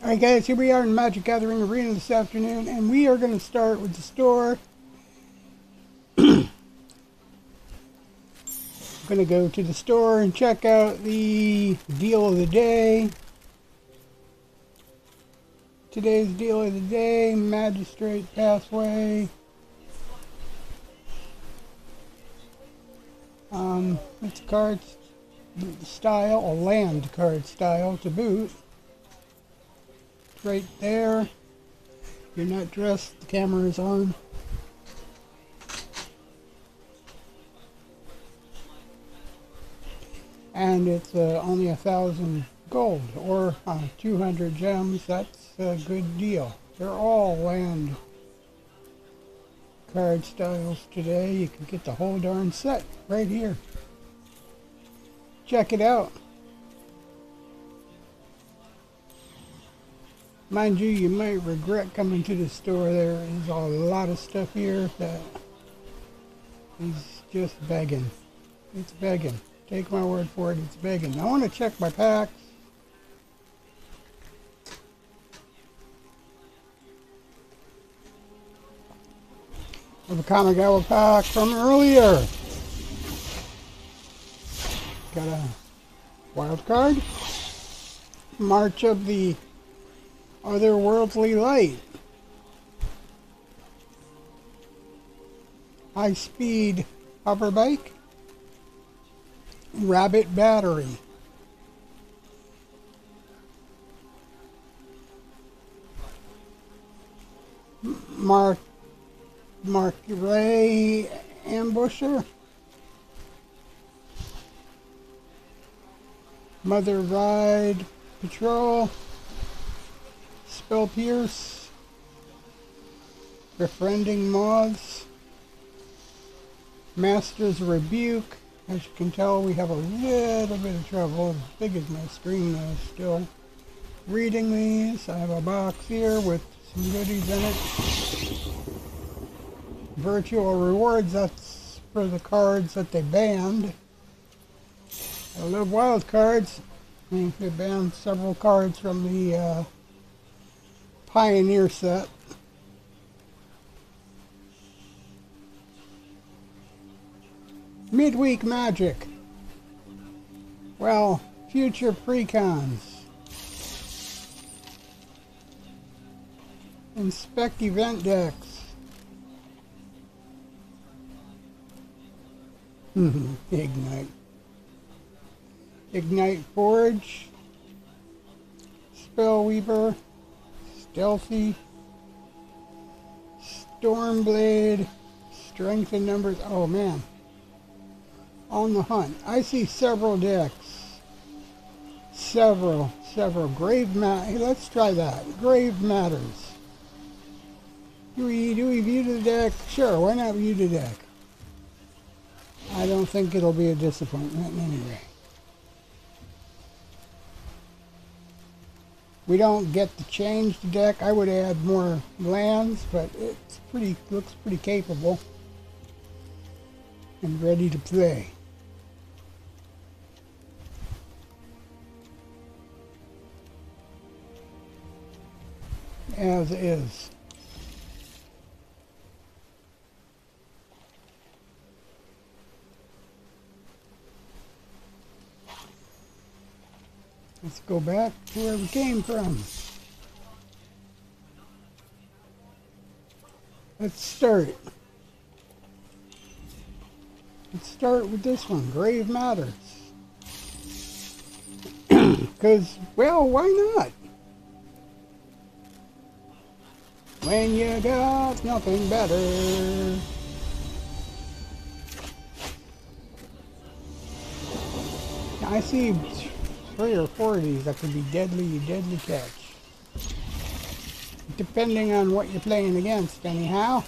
Alright guys, here we are in Magic Gathering Arena this afternoon, and we are going to start with the store. I'm going to go to the store and check out the deal of the day. Today's deal of the day, Magistrate Pathway. Um, it's card style, a land card style to boot right there. You're not dressed, the camera is on. And it's uh, only a thousand gold or uh, 200 gems. That's a good deal. They're all land card styles today. You can get the whole darn set right here. Check it out. Mind you, you might regret coming to the store. There is a lot of stuff here that is just begging. It's begging. Take my word for it, it's begging. I want to check my packs. I Of a Kamigawa pack from earlier. Got a wild card. March of the otherworldly light. High speed hover bike. Rabbit battery. Mark Mark Ray ambusher. Mothrider Patrol. Spell Pierce, Befriending Moths, Master's Rebuke. As you can tell, we have a little bit of trouble. As big as my screen though, still. Reading these, I have a box here with some goodies in it. Virtual rewards, that's for the cards that they banned. I love wild cards. They banned several cards from the uh, Pioneer set. Midweek Magic. Well, future precons. Inspect event decks. Ignite. Ignite Forge. Spellweaver. Stealthy, Stormblade, Strength in Numbers. Oh man. On the hunt. I see several decks. Several, several. Grave mat. Hey, let's try that. Grave matters. Do we, do we view the deck? Sure, why not view the deck? I don't think it'll be a disappointment anyway. We don't get to change the deck. I would add more lands, but it's pretty looks pretty capable and ready to play. As is. Let's go back to where we came from. Let's start. Let's start with this one, Grave Matters. Because, well, why not? When you got nothing better. I see three or four of these that could be deadly, deadly catch. Depending on what you're playing against, anyhow.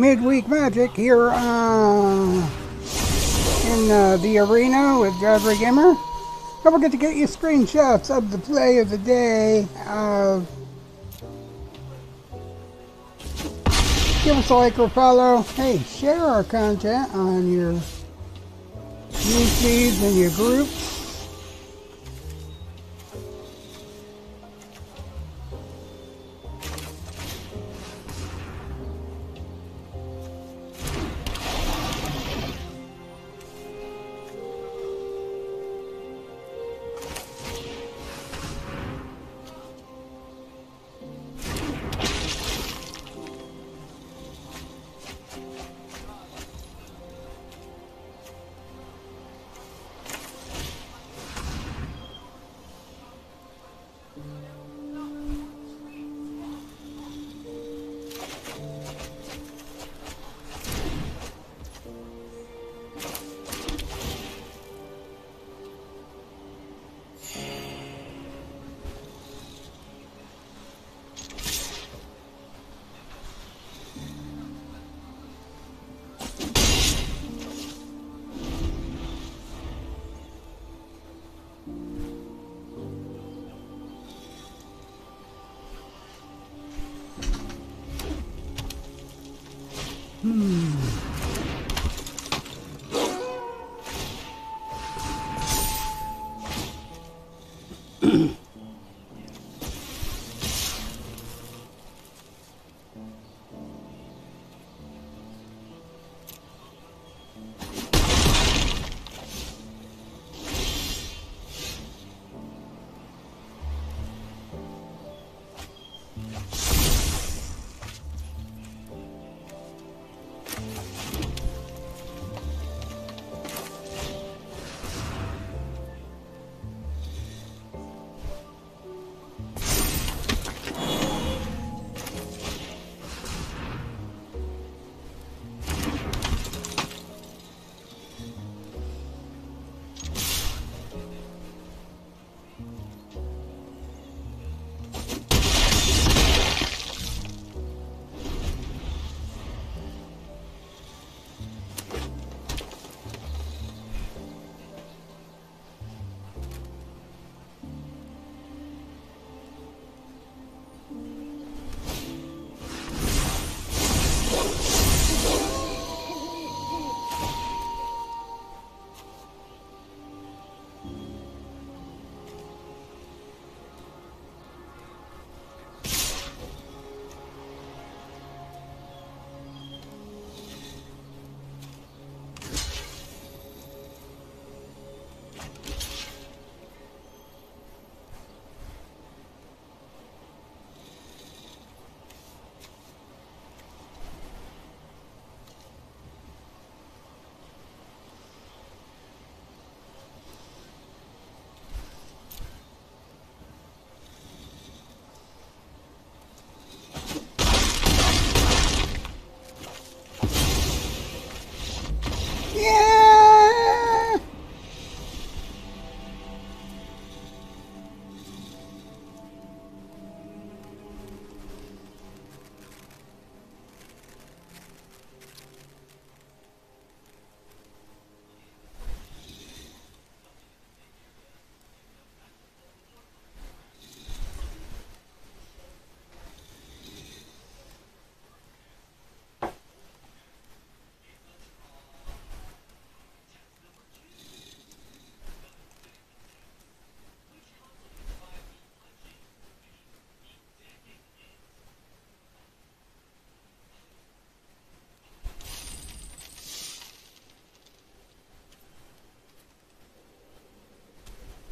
Midweek magic here uh, in uh, the arena with Jadiri Gamer. Don't forget to get your screenshots of the play of the day. Uh, give us a like or follow. Hey, share our content on your news feeds and your groups.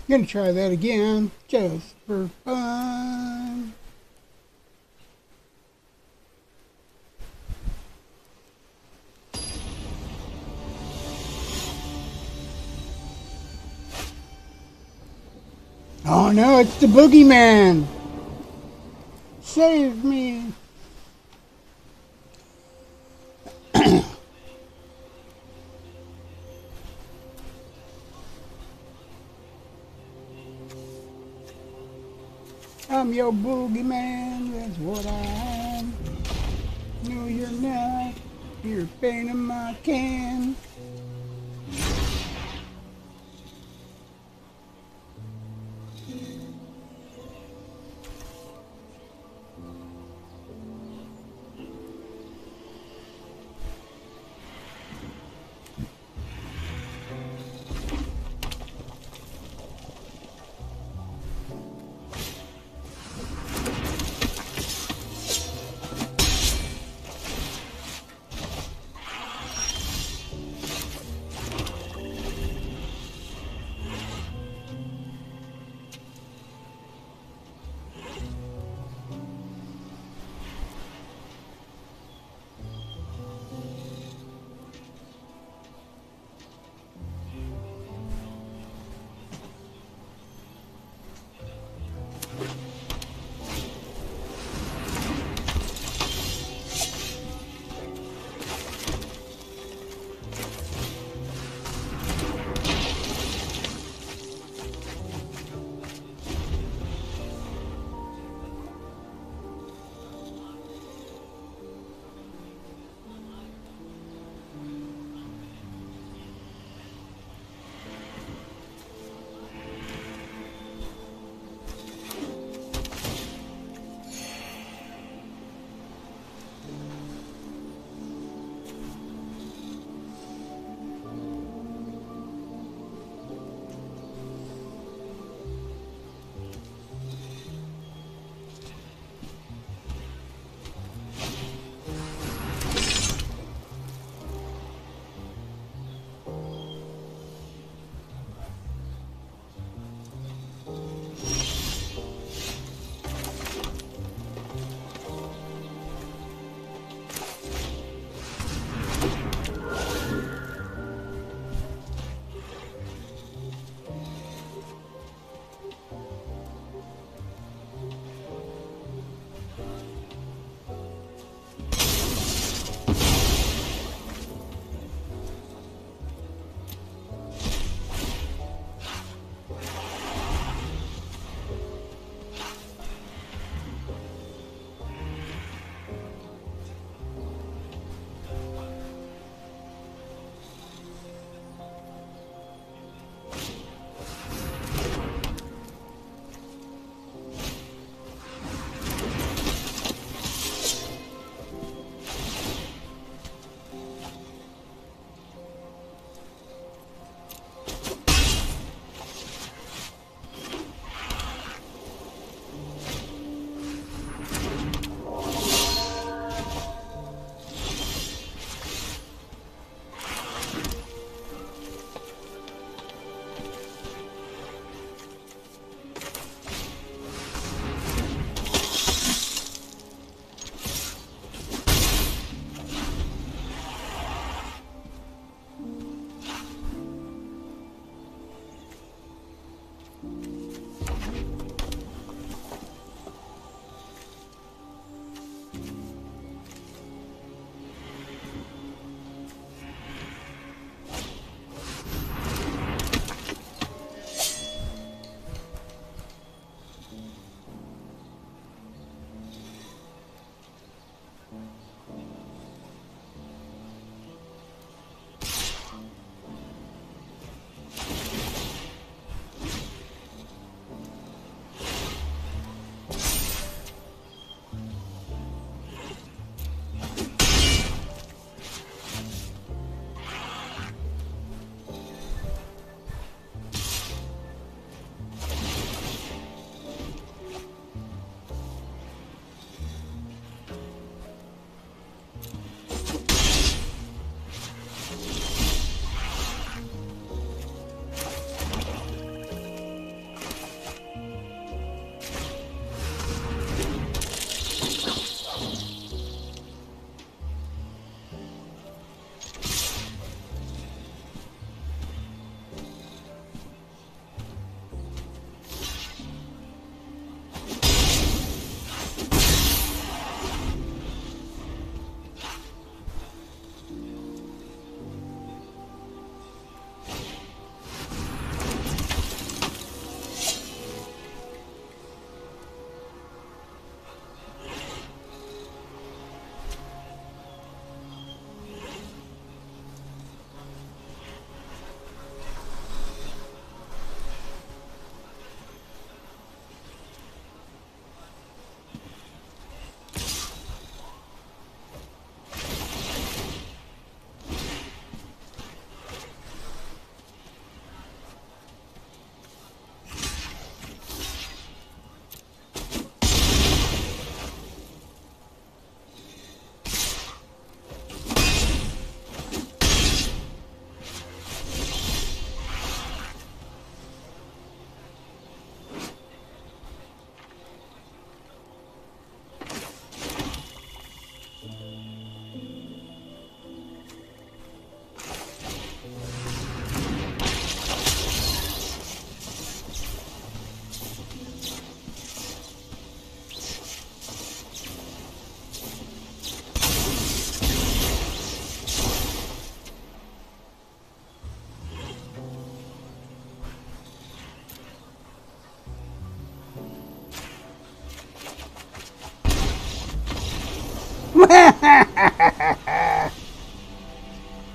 Gonna try that again, just for fun. Oh no, it's the boogeyman! Save me! I'm your boogeyman, that's what I am. No, you're not. You're a pain in my can.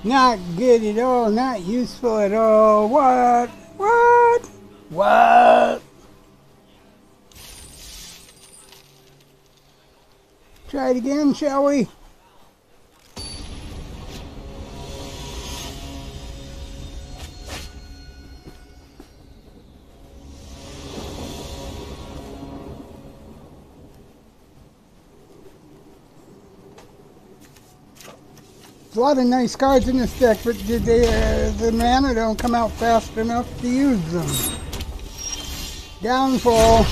Not good at all, not useful at all. What? What? What? Try it again, shall we? A lot of nice cards in this deck, but did they, uh, the mana don't come out fast enough to use them. Downfall.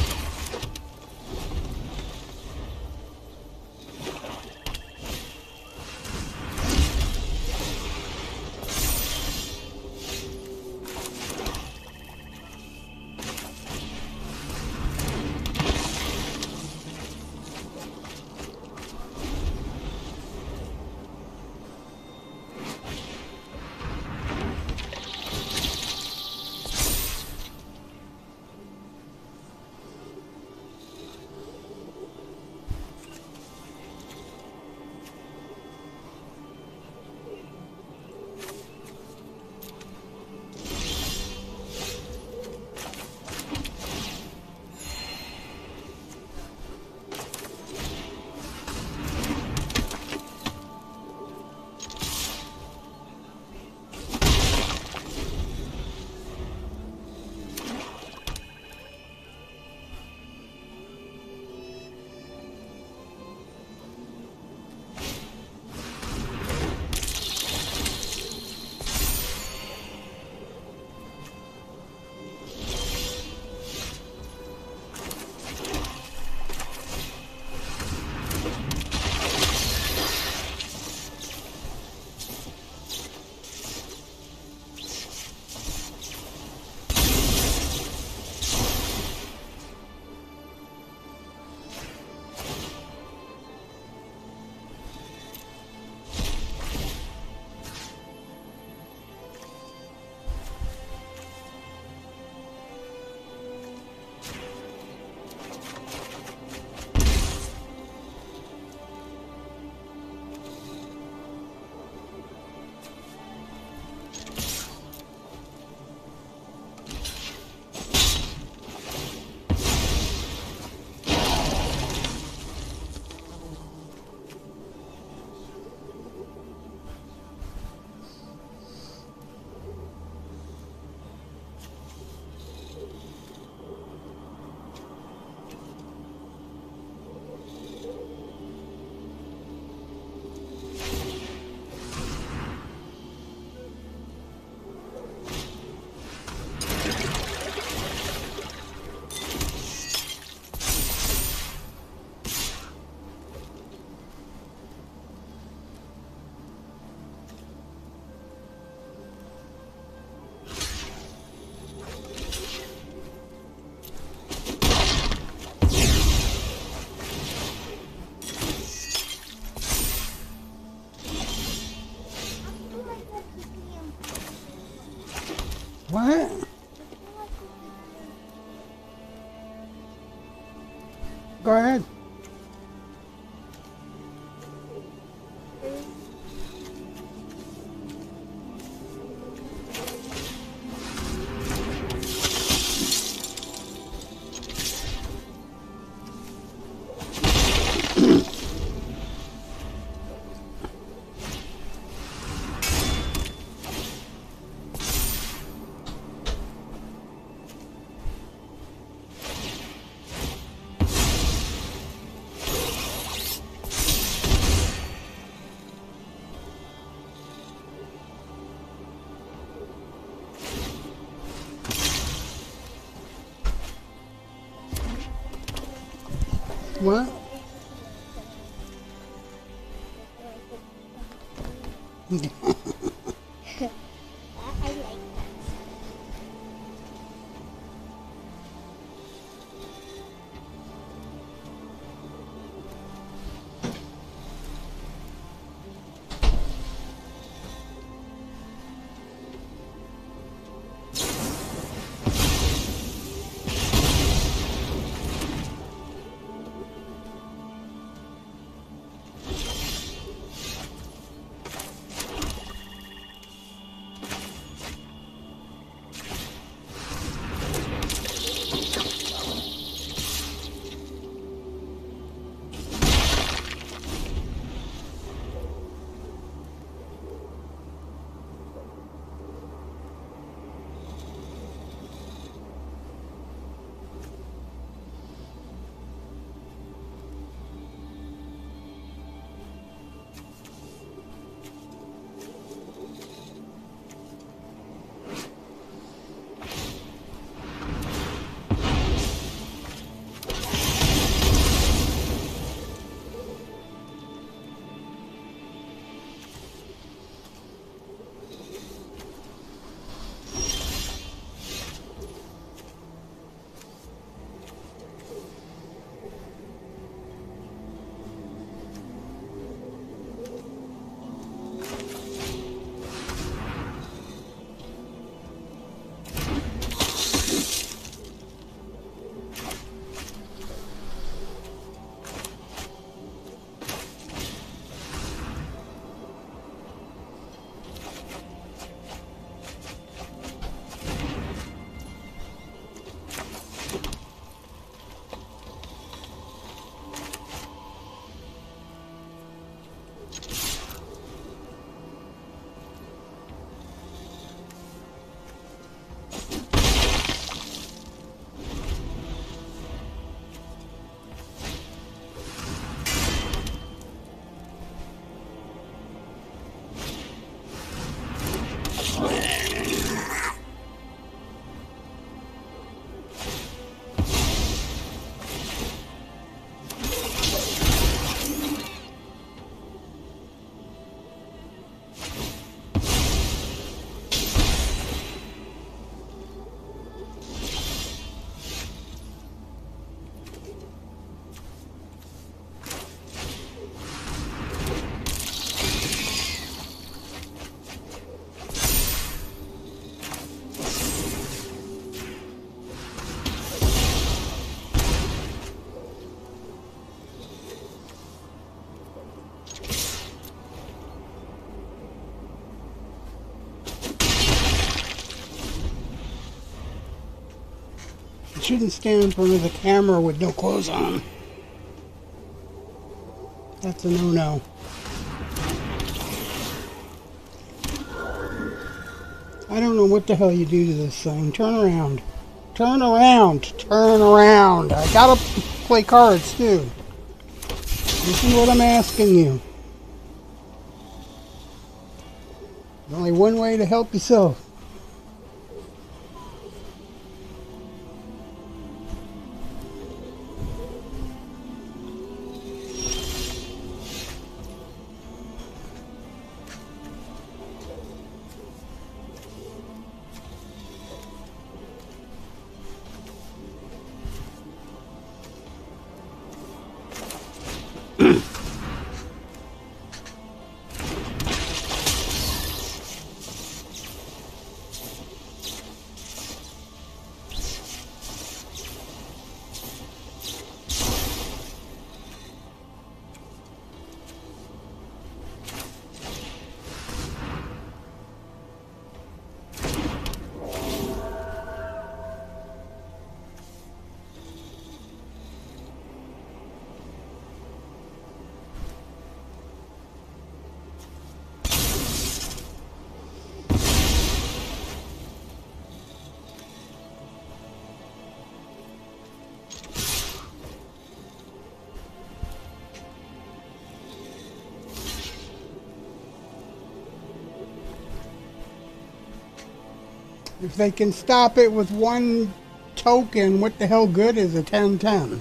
What? Go ahead. What? Shouldn't stand in front of the camera with no clothes on. That's a no-no. I don't know what the hell you do to this thing. Turn around. Turn around. Turn around. I gotta play cards too. This is what I'm asking you. There's only one way to help yourself. If they can stop it with one token, what the hell good is a 10-10?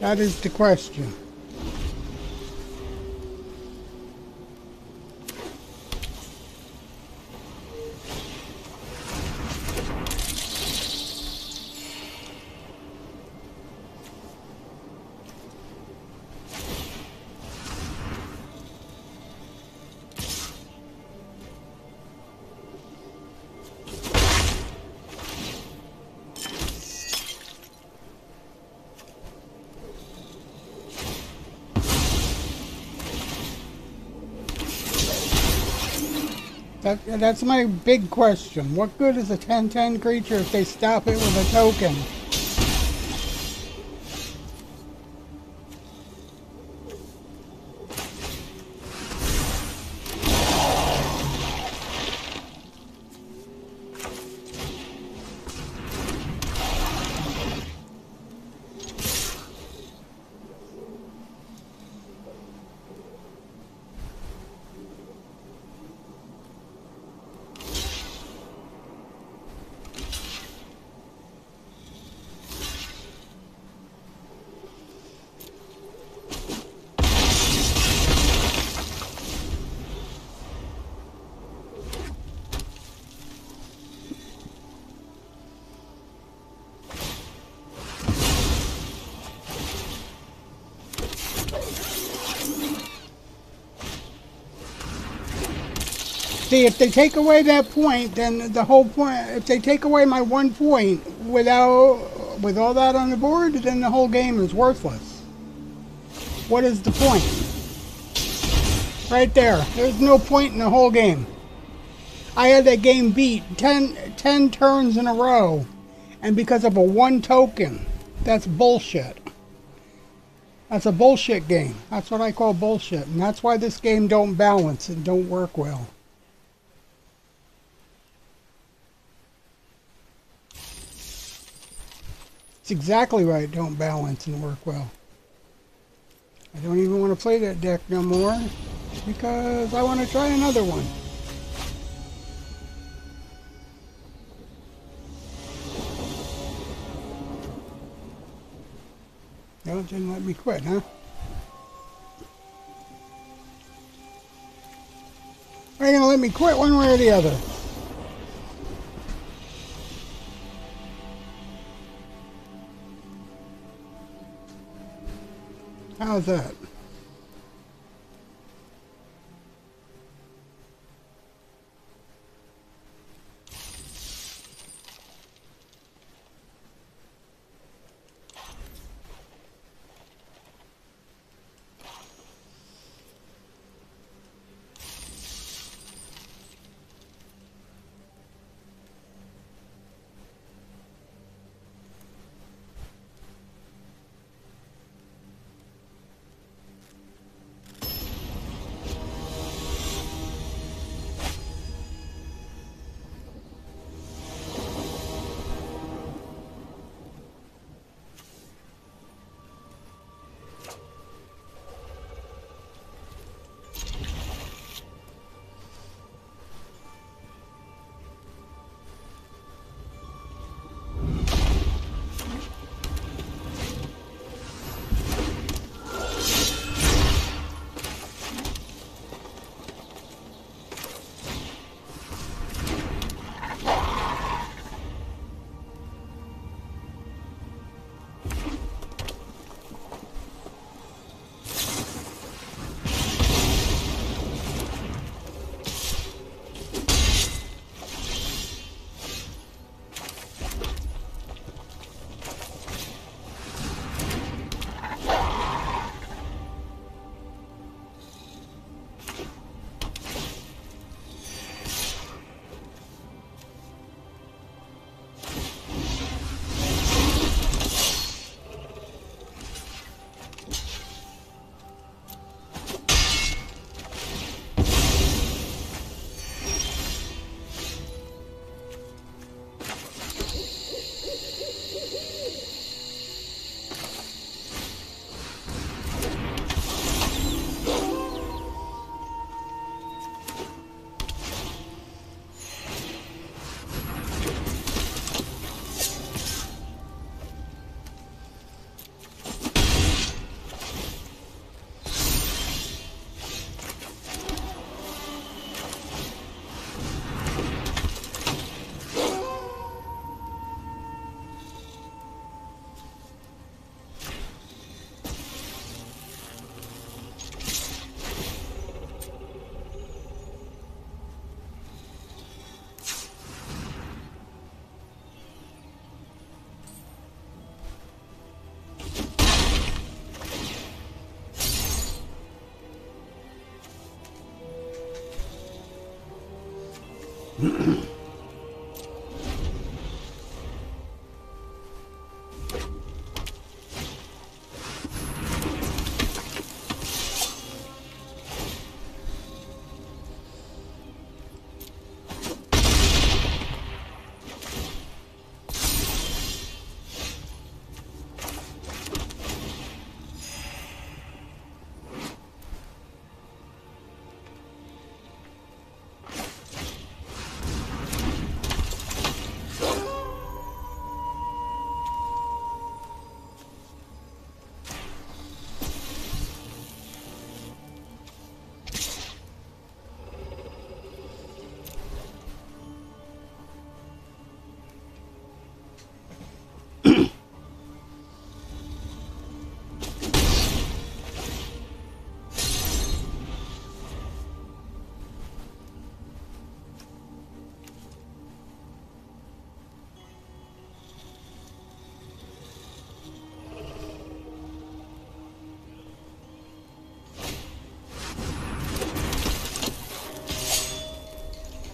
That is the question. That, that's my big question. What good is a 10-10 creature if they stop it with a token? See, if they take away that point, then the whole point, if they take away my one point without, with all that on the board, then the whole game is worthless. What is the point? Right there. There's no point in the whole game. I had that game beat 10, 10 turns in a row, and because of a one token, that's bullshit. That's a bullshit game. That's what I call bullshit, and that's why this game don't balance and don't work well. It's exactly right, don't balance and work well. I don't even want to play that deck no more because I want to try another one. No, it didn't let me quit, huh? Are you going to let me quit one way or the other? How's that?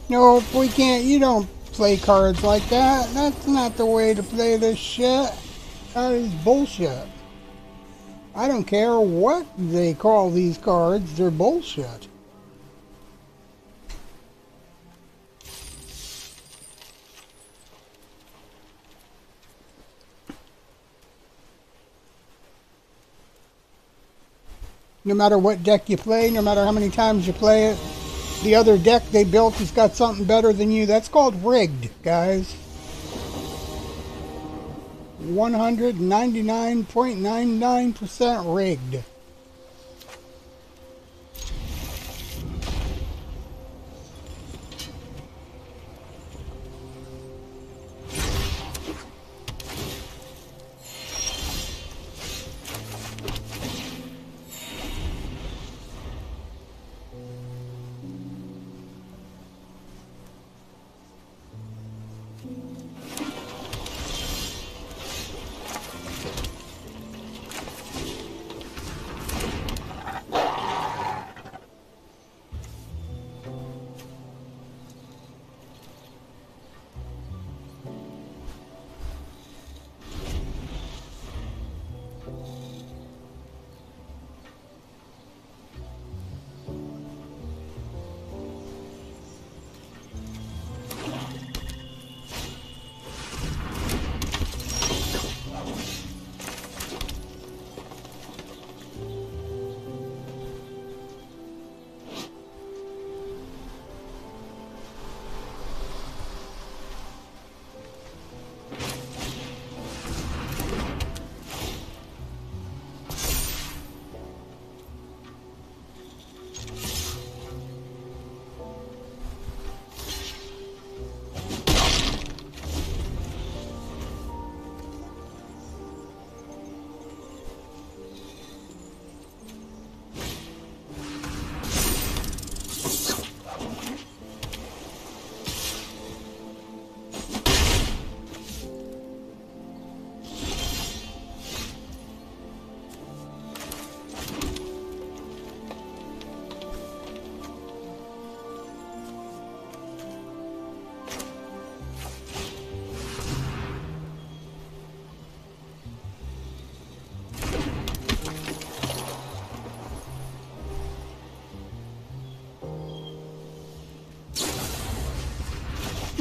Nope, we can't. You don't play cards like that. That's not the way to play this shit. That is bullshit. I don't care what they call these cards, they're bullshit. No matter what deck you play, no matter how many times you play it, the other deck they built has got something better than you. That's called rigged, guys. 199.99% rigged.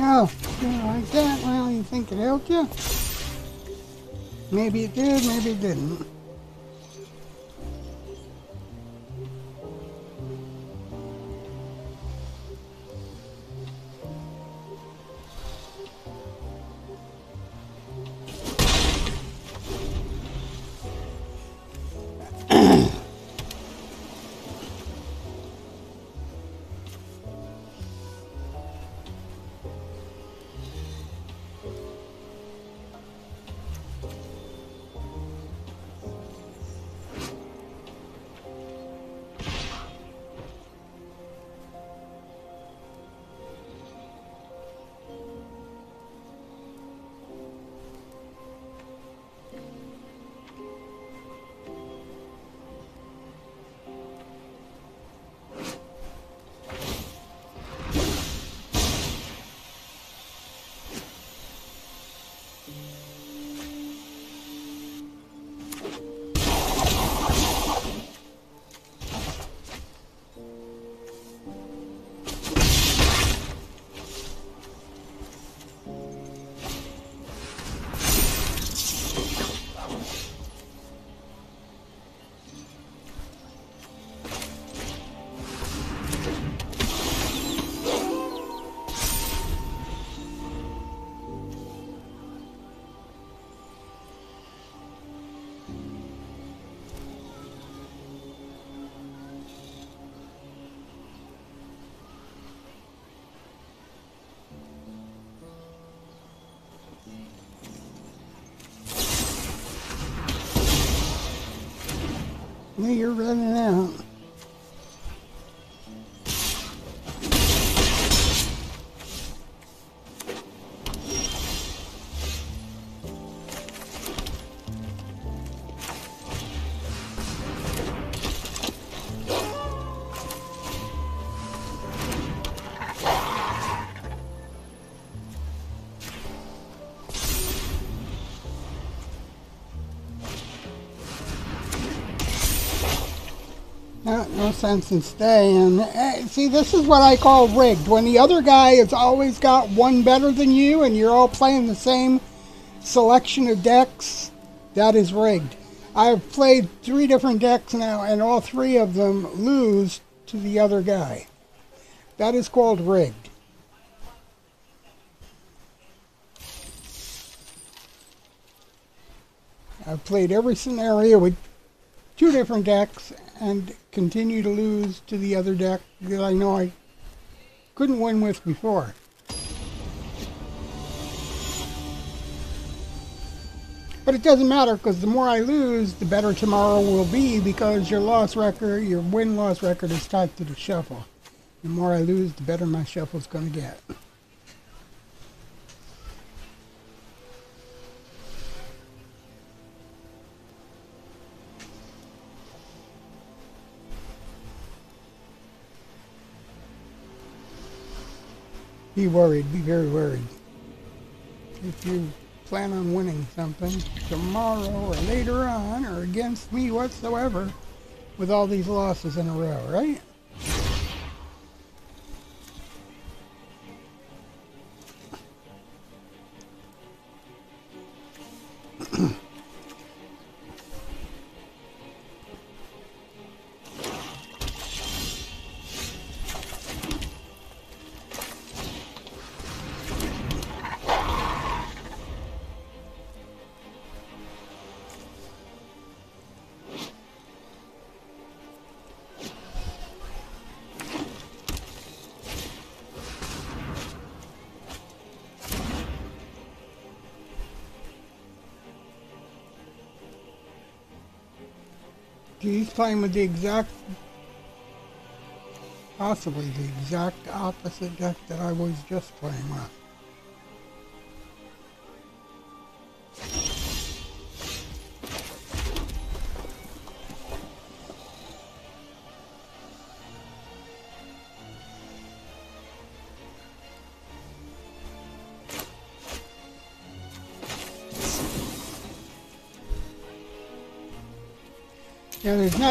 Oh, you know, like that? Well, you think it helped you? Maybe it did, maybe it didn't. You're running out. No sense in staying. Eh, See, this is what I call rigged. When the other guy has always got one better than you and you're all playing the same selection of decks, that is rigged. I've played three different decks now, and all three of them lose to the other guy. That is called rigged. I've played every scenario with two different decks and continue to lose to the other deck that I know I couldn't win with before. But it doesn't matter because the more I lose, the better tomorrow will be because your loss record, your win loss record is tied to the shuffle. The more I lose, the better my shuffle's going to get. Be worried, be very worried. If you plan on winning something tomorrow or later on or against me whatsoever with all these losses in a row, right? He's playing with the exact, possibly the exact opposite deck that I was just playing with.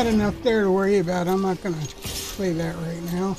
Not enough there to worry about. I'm not going to play that right now.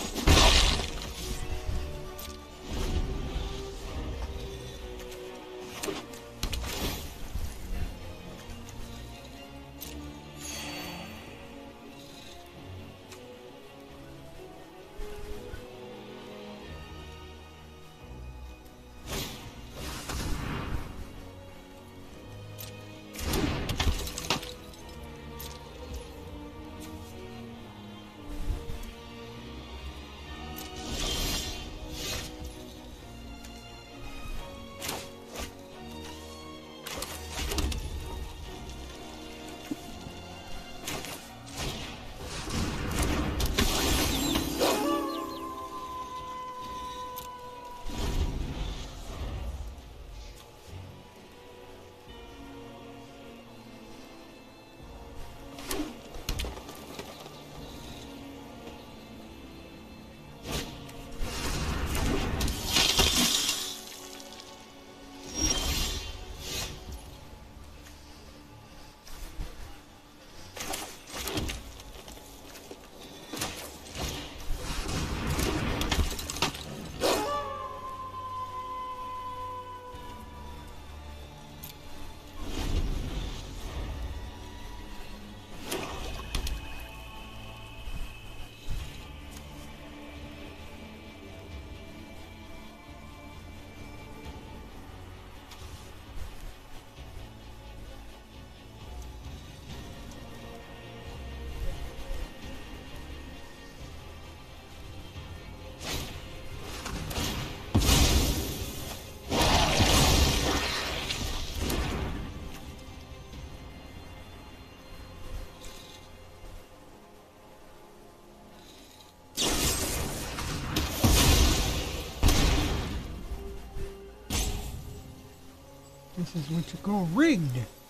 Is what you call rigged.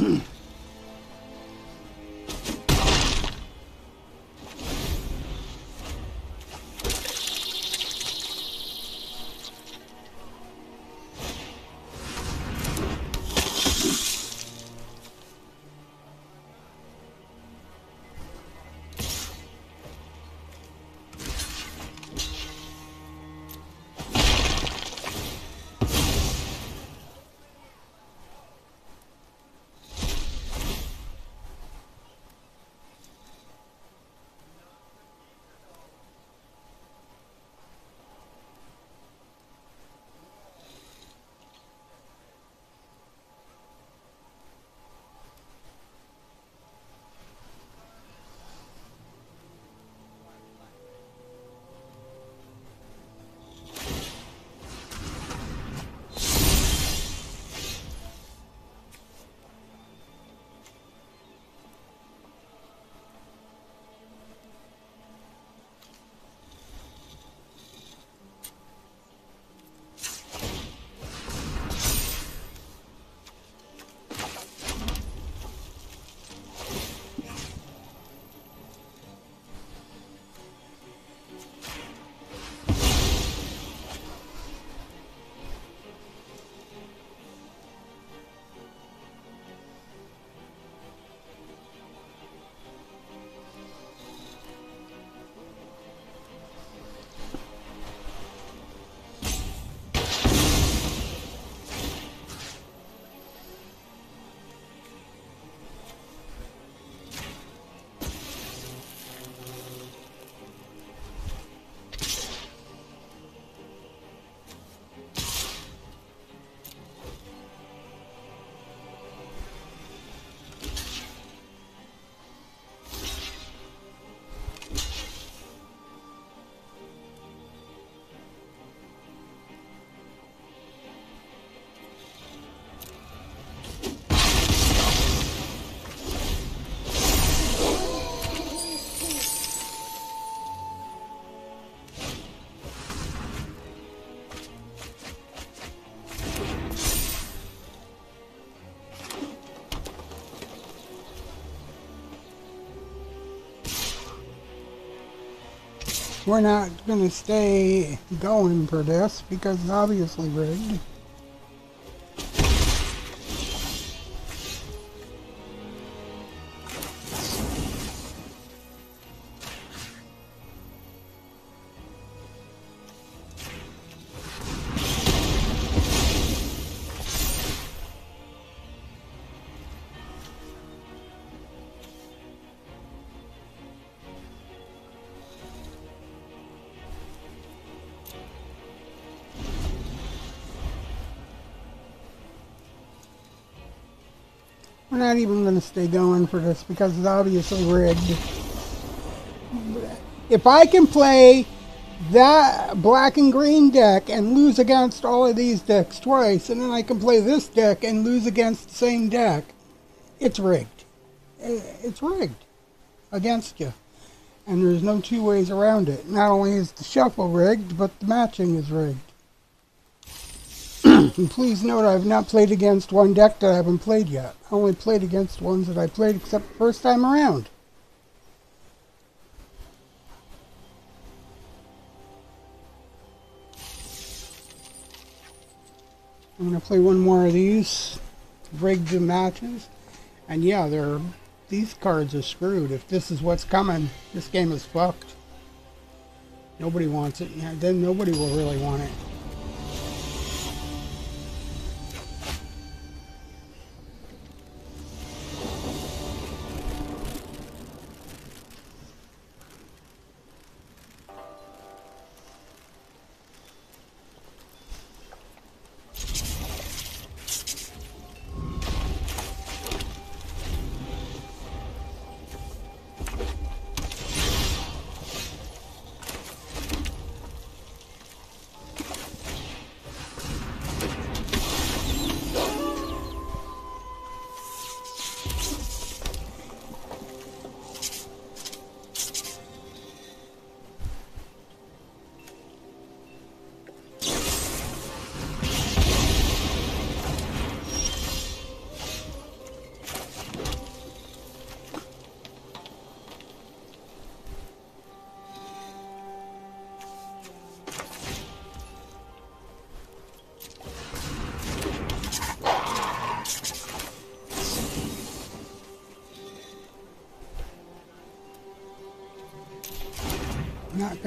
Mm-hmm. We're not going to stay going for this because it's obviously rigged. Even going to stay going for this because it's obviously rigged. If I can play that black and green deck and lose against all of these decks twice, and then I can play this deck and lose against the same deck, it's rigged. It's rigged against you. And there's no two ways around it. Not only is the shuffle rigged, but the matching is rigged. And please note I've not played against one deck that I haven't played yet. I only played against ones that I played except the first time around. I'm going to play one more of these rigged matches. And yeah, they're these cards are screwed. If this is what's coming, this game is fucked. Nobody wants it. Yeah, then nobody will really want it.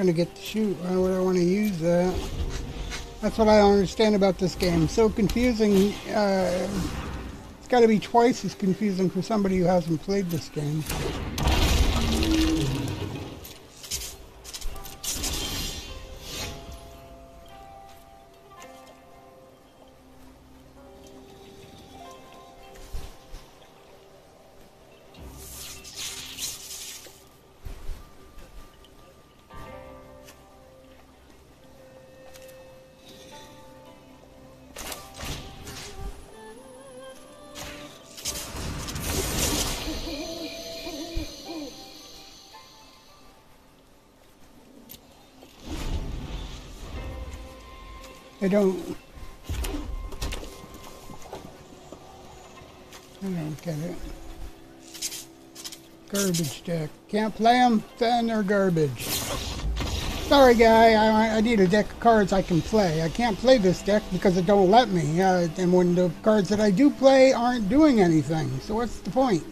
Going to get to shoot. Why would I want to use that? That's what I don't understand about this game. So confusing. Uh, it's got to be twice as confusing for somebody who hasn't played this game. I don't. I don't get it. Garbage deck. Can't play them, then they're garbage. Sorry, guy. I, I need a deck of cards I can play. I can't play this deck because it don't let me. Uh, and when the cards that I do play aren't doing anything, so what's the point?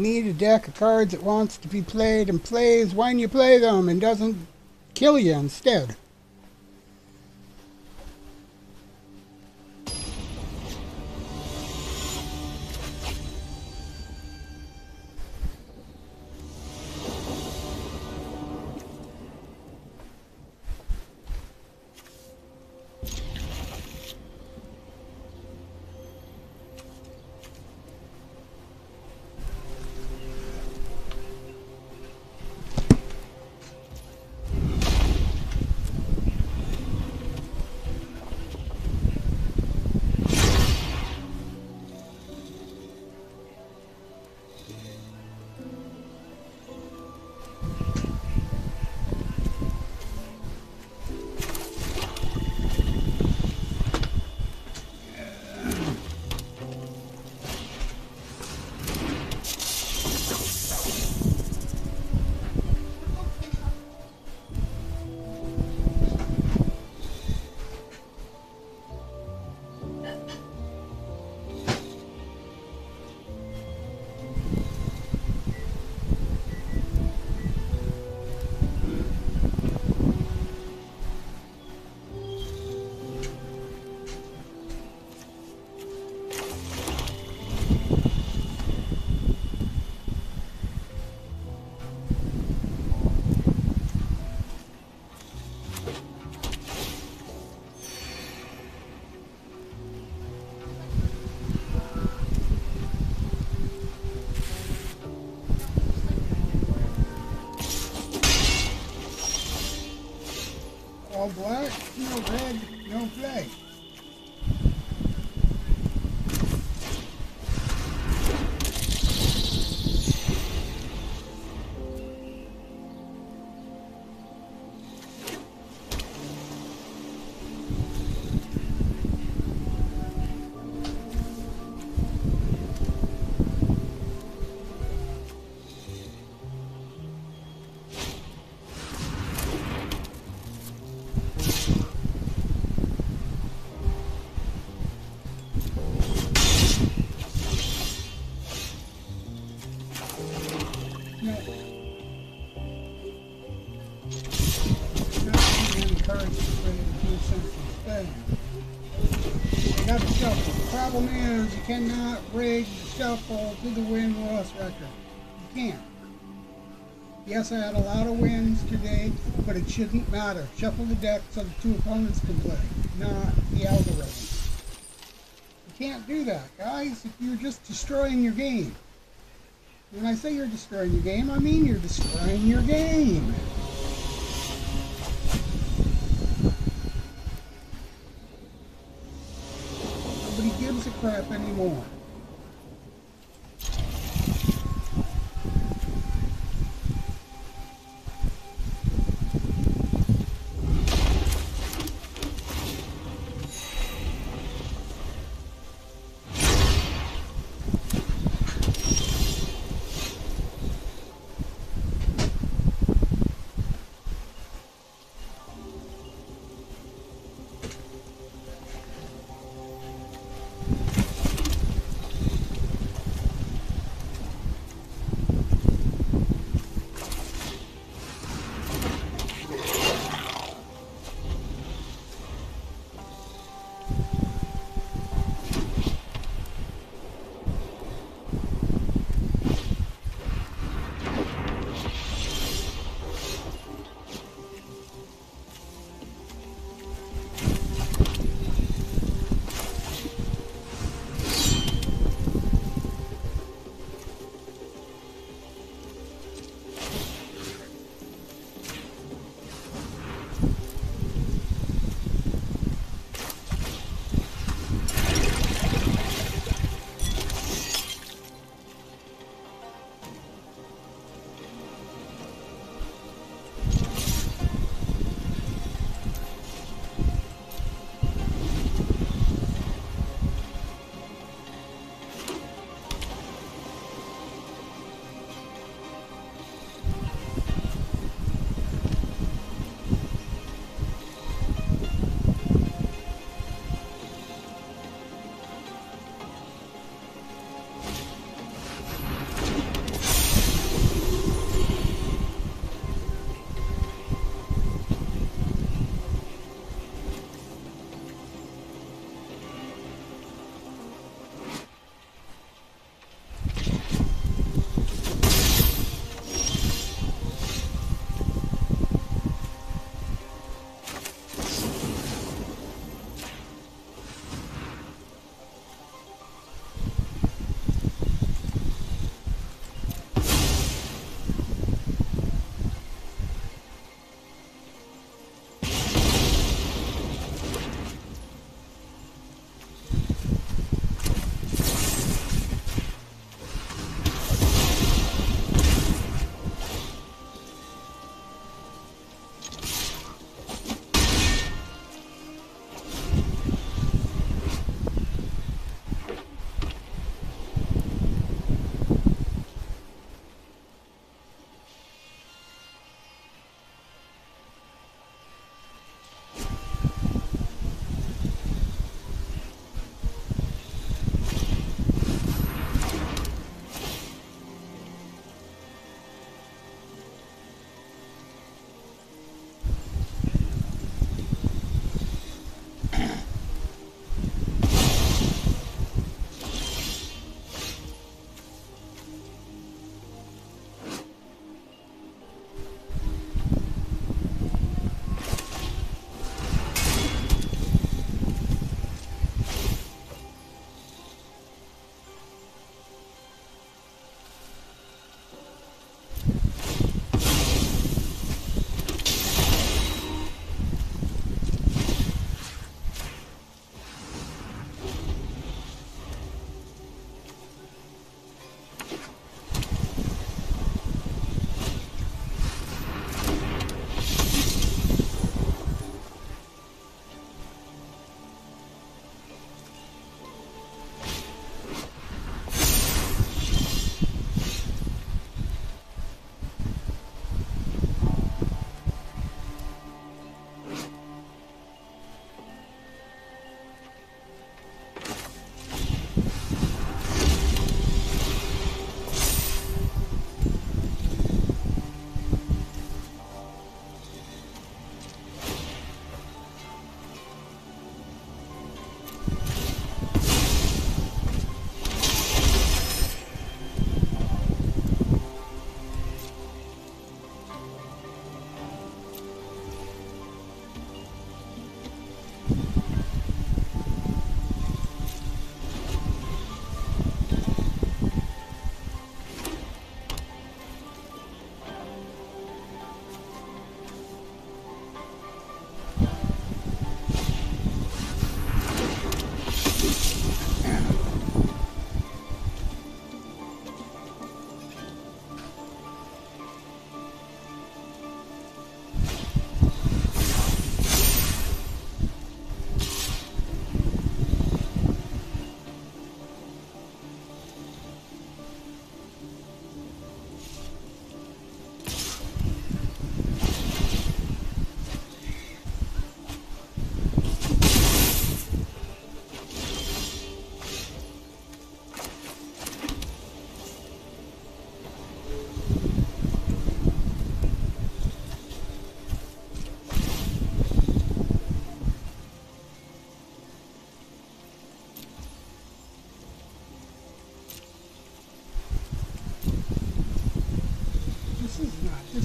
Need a deck of cards that wants to be played and plays when you play them and doesn't kill you instead. Rig the shuffle to the win-loss record. You can't. Yes, I had a lot of wins today, but it shouldn't matter. Shuffle the deck so the two opponents can play, not the algorithm. You can't do that, guys, if you're just destroying your game. When I say you're destroying your game, I mean you're destroying your game. Nobody gives a crap anymore.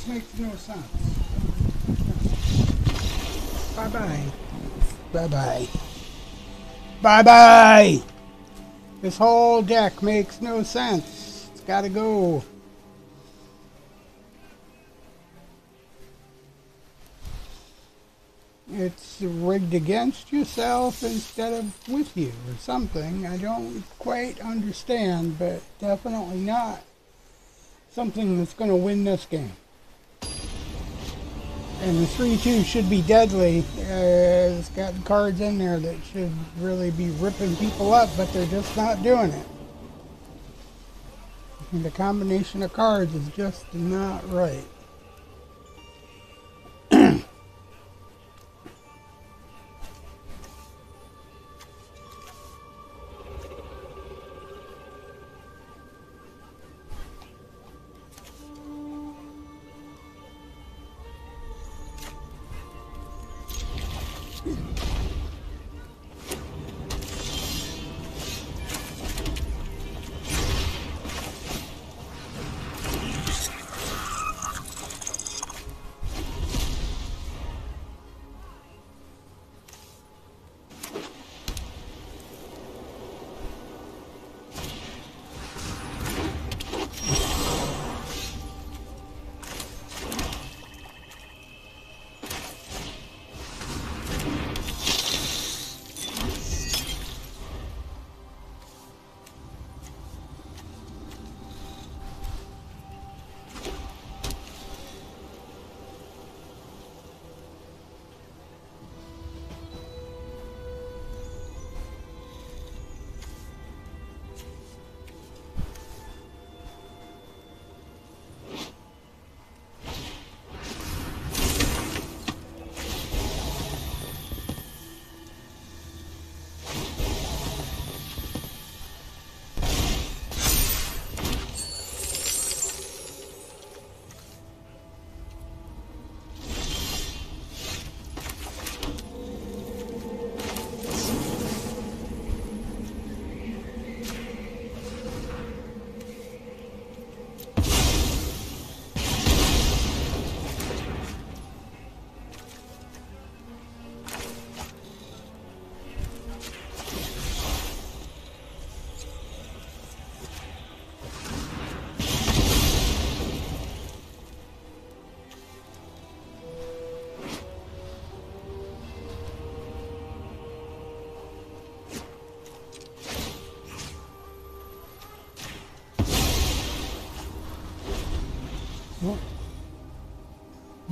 Makes no sense. Bye bye. Bye bye. Bye bye! This whole deck makes no sense. It's gotta go. It's rigged against yourself instead of with you or something. I don't quite understand, but definitely not something that's going to win this game. And the 3-2 should be deadly. Uh, it's got cards in there that should really be ripping people up, but they're just not doing it. And the combination of cards is just not right.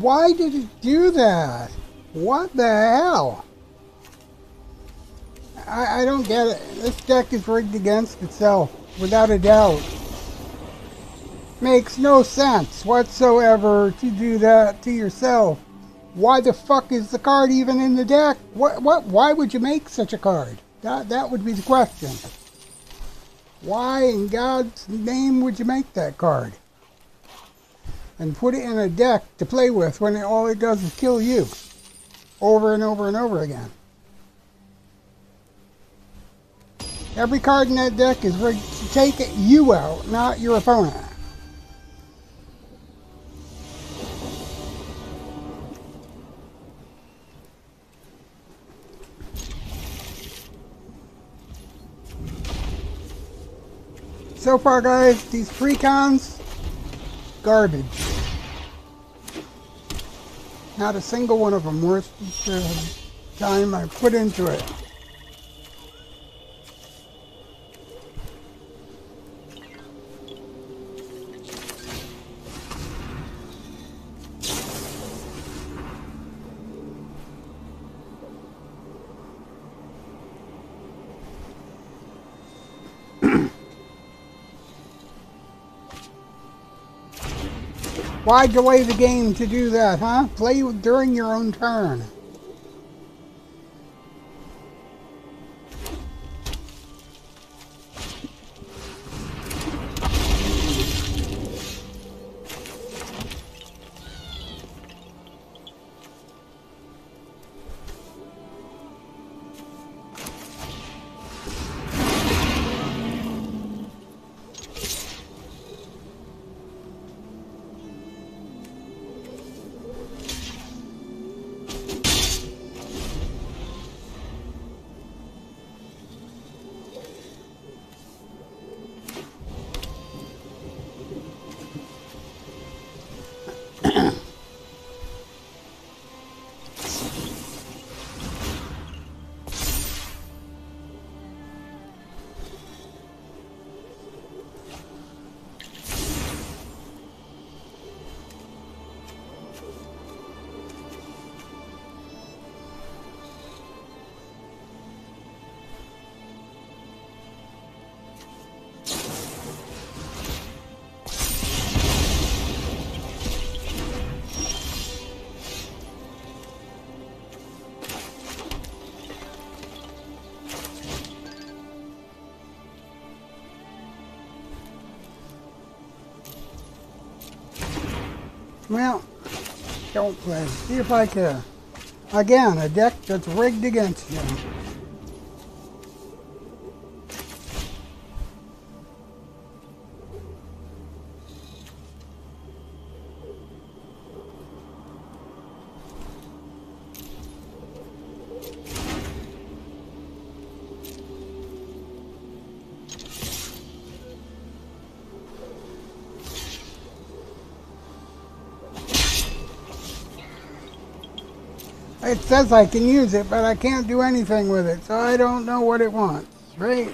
Why did it do that? What the hell? I, I don't get it. This deck is rigged against itself, without a doubt. Makes no sense whatsoever to do that to yourself. Why the fuck is the card even in the deck? What, what, why would you make such a card? That, that would be the question. Why in God's name would you make that card? And put it in a deck to play with when it, all it does is kill you. Over and over and over again. Every card in that deck is rigged to take you out, not your opponent. So far, guys, these precons, garbage. Not a single one of them worth the time I put into it. Why delay the game to do that, huh? Play during your own turn. Well, don't play. See if I can. Again, a deck that's rigged against you. Says I can use it, but I can't do anything with it, so I don't know what it wants, right?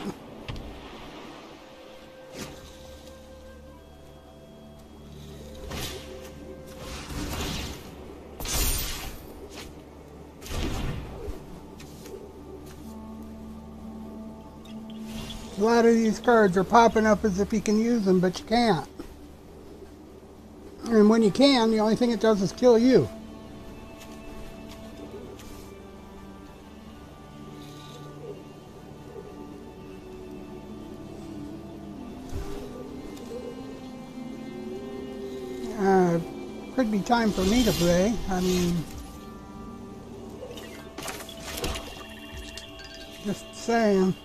A lot of these cards are popping up as if you can use them, but you can't. And when you can, the only thing it does is kill you. Could be time for me to play. I mean, just saying.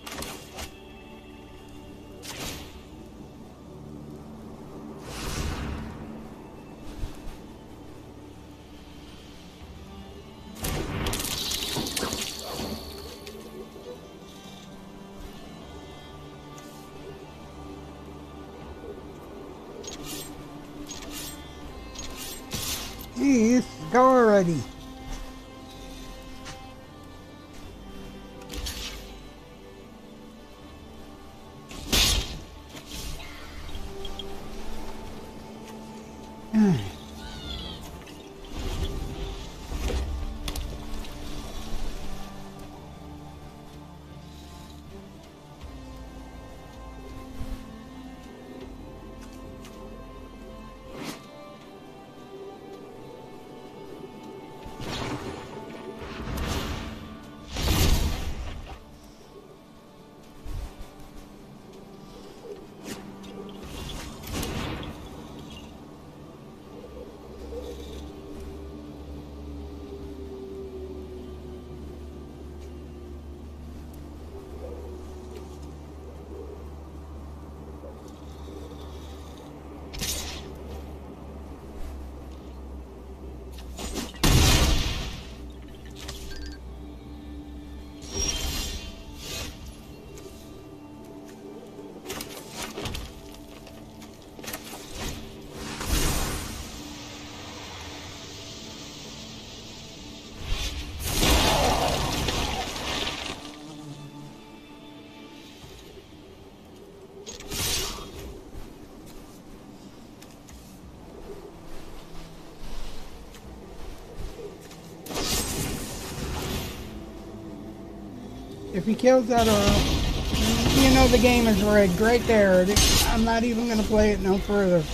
If he kills that Earl, you know the game is rigged right there. I'm not even going to play it no further.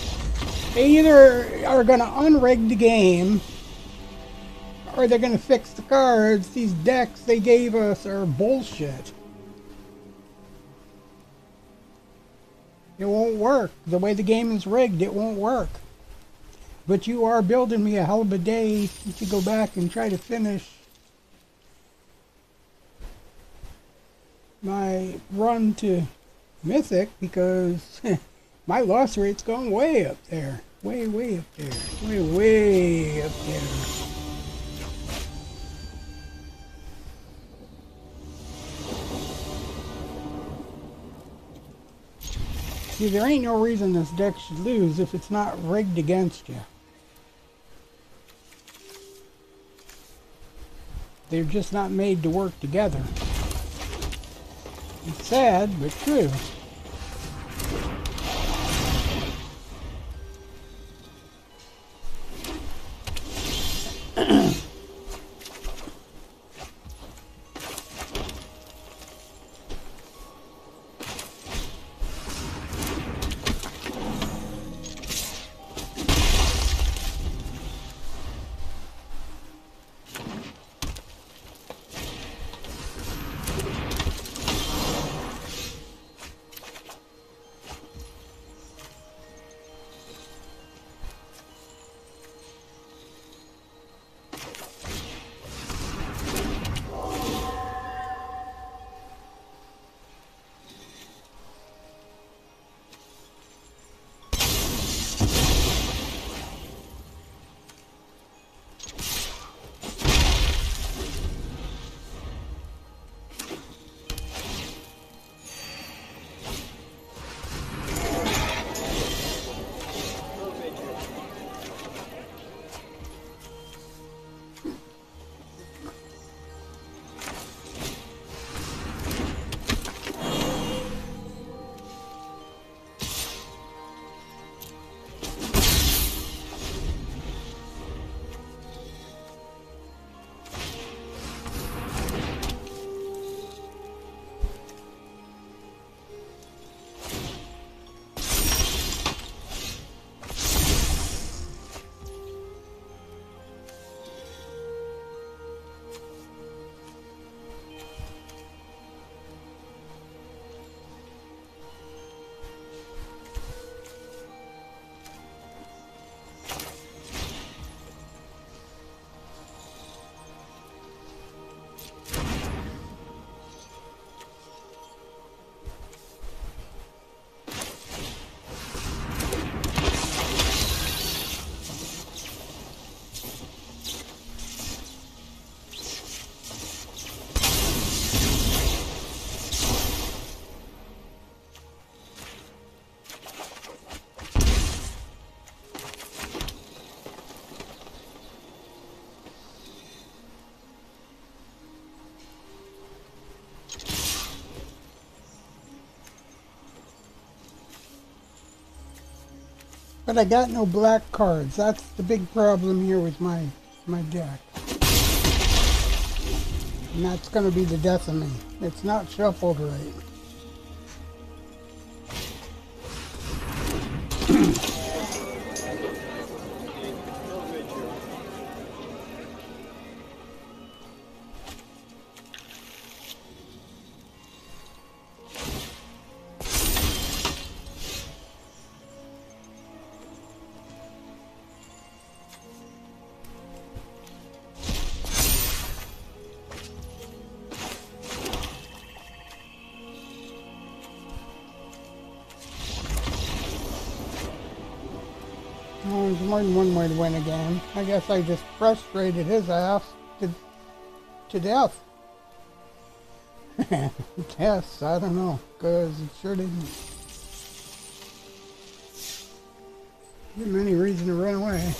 They either are going to unrig the game or they're going to fix the cards. These decks they gave us are bullshit. It won't work. The way the game is rigged, it won't work. But you are building me a hell of a day to go back and try to finish my run to Mythic because my loss rate's going way up there. Way, way up there. Way, way up there. See, there ain't no reason this deck should lose if it's not rigged against you. They're just not made to work together. It's sad, but true. But I got no black cards. That's the big problem here with my my deck. And that's going to be the death of me. It's not shuffled right. To win a game. I guess I just frustrated his ass to, to death. Yes, I don't know, because it sure didn't him any reason to run away.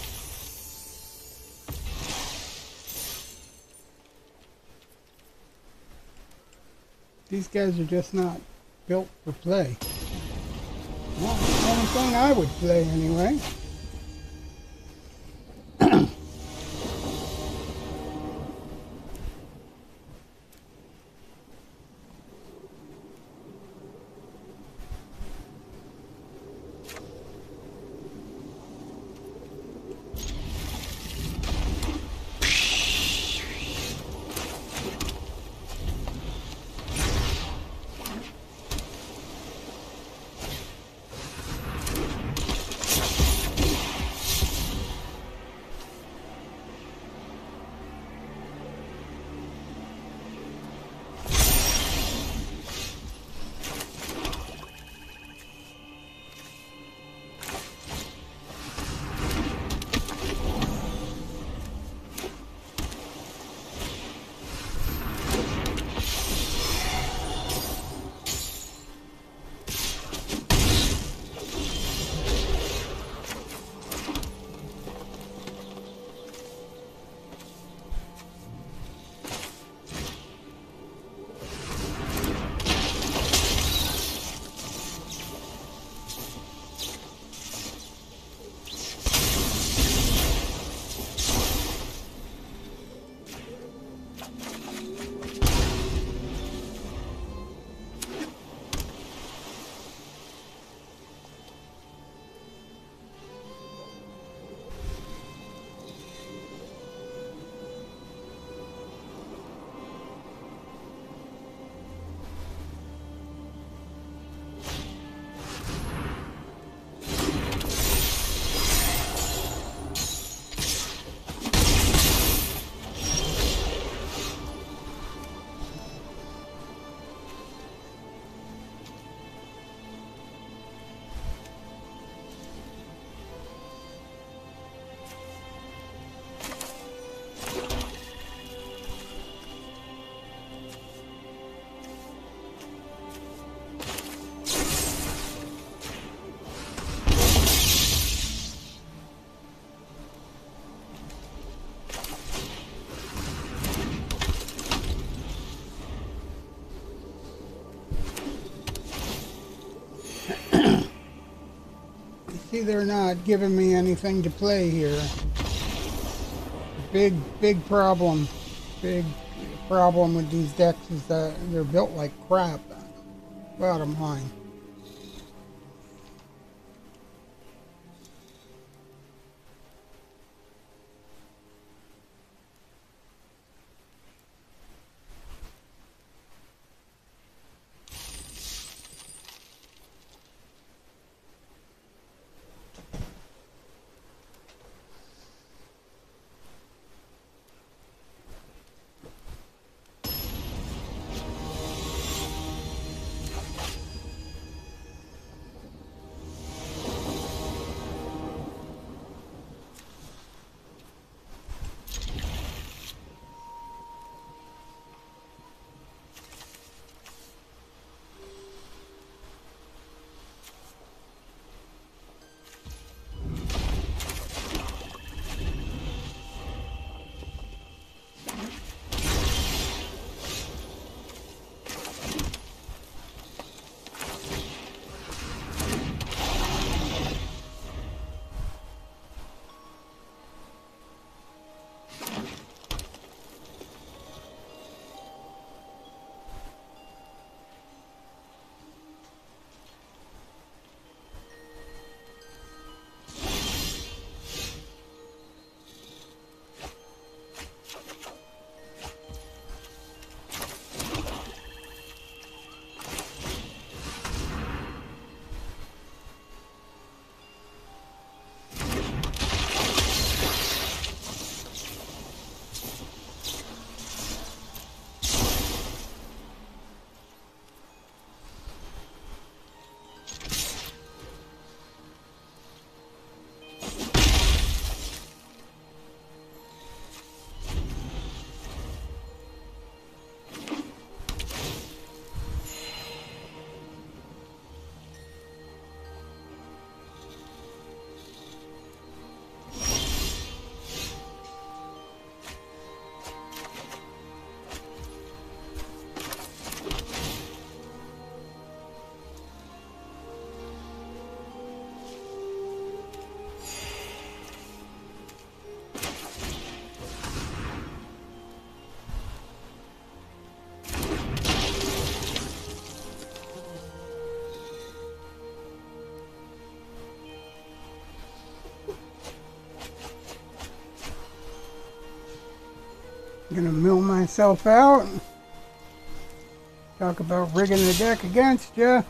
These guys are just not built for play. Not thing I would play anyway. See, they're not giving me anything to play here. Big, big problem. Big problem with these decks is that they're built like crap. Bottom line. Gonna mill myself out. Talk about rigging the deck against you.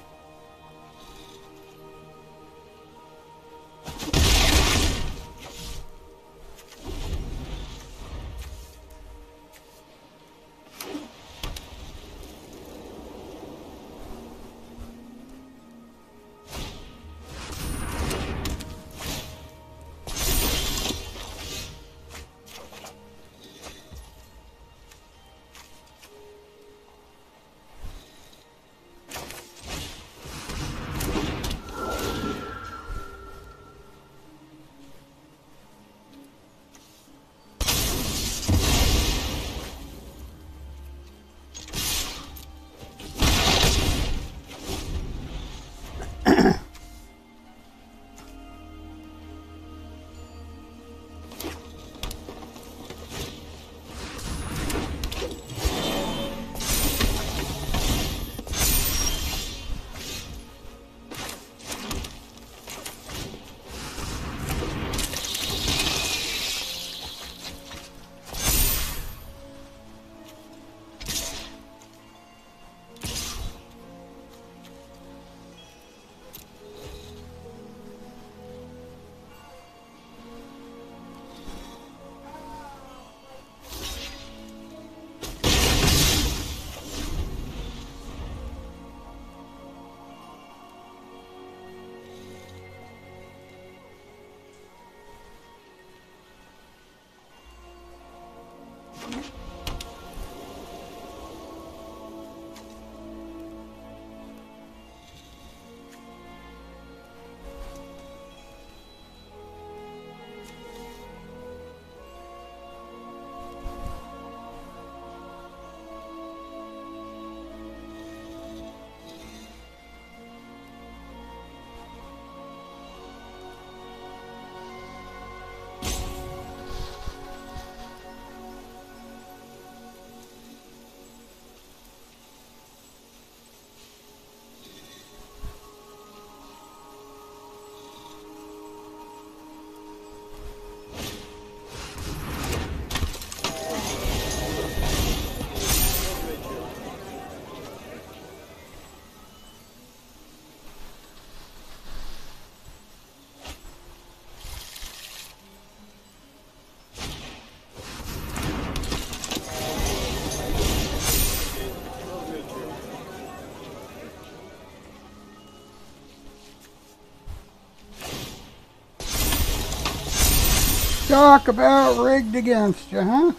Talk about rigged against you, huh?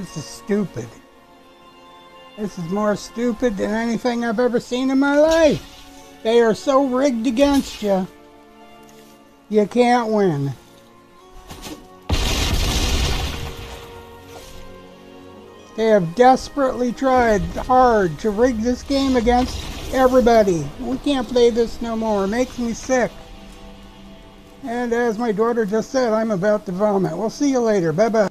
This is stupid. This is more stupid than anything I've ever seen in my life. They are so rigged against you. You can't win. They have desperately tried hard to rig this game against everybody. We can't play this no more. It makes me sick. And as my daughter just said, I'm about to vomit. We'll see you later. Bye bye.